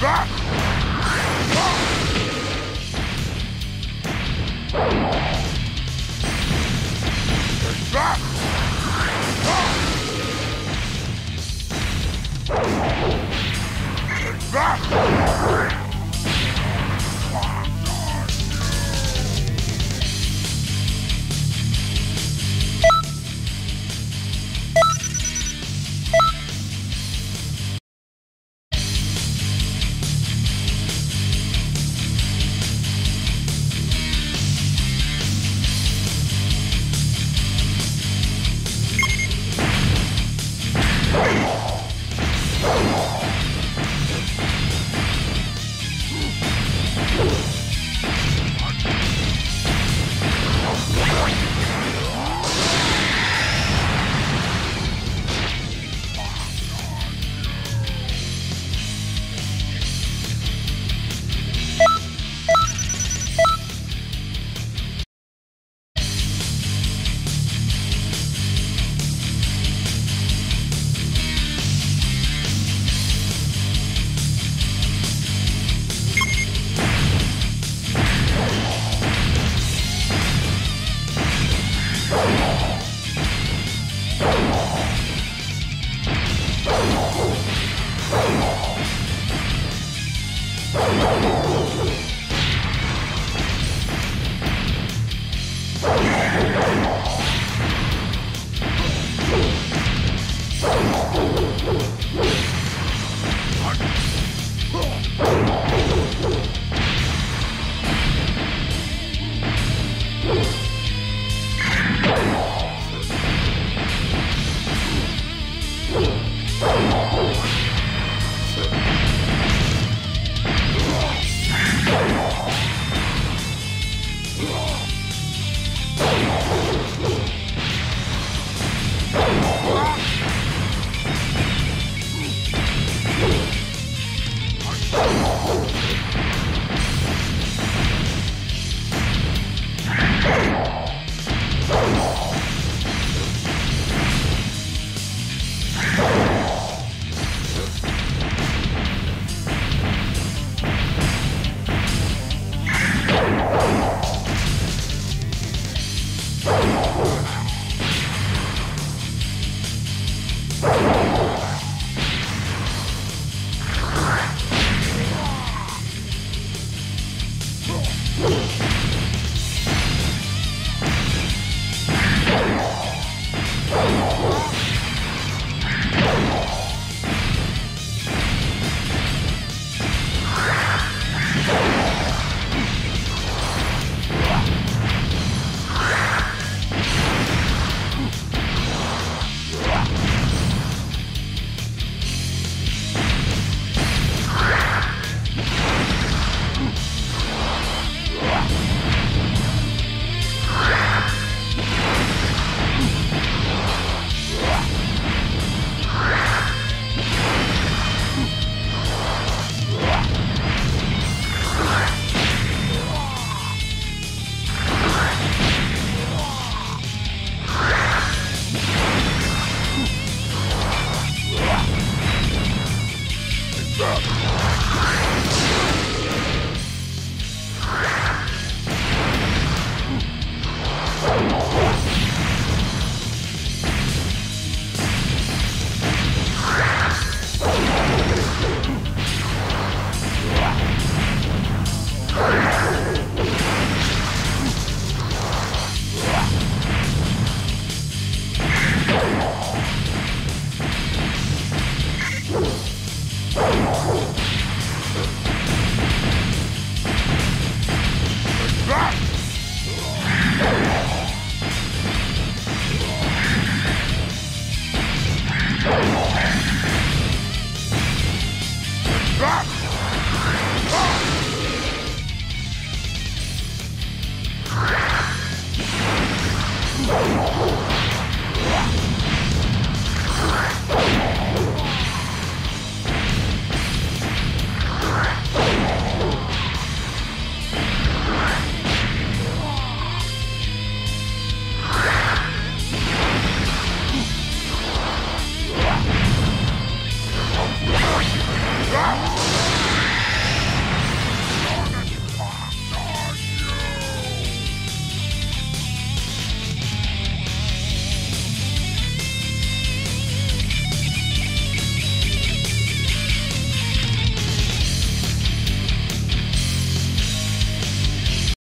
Ah! Oh!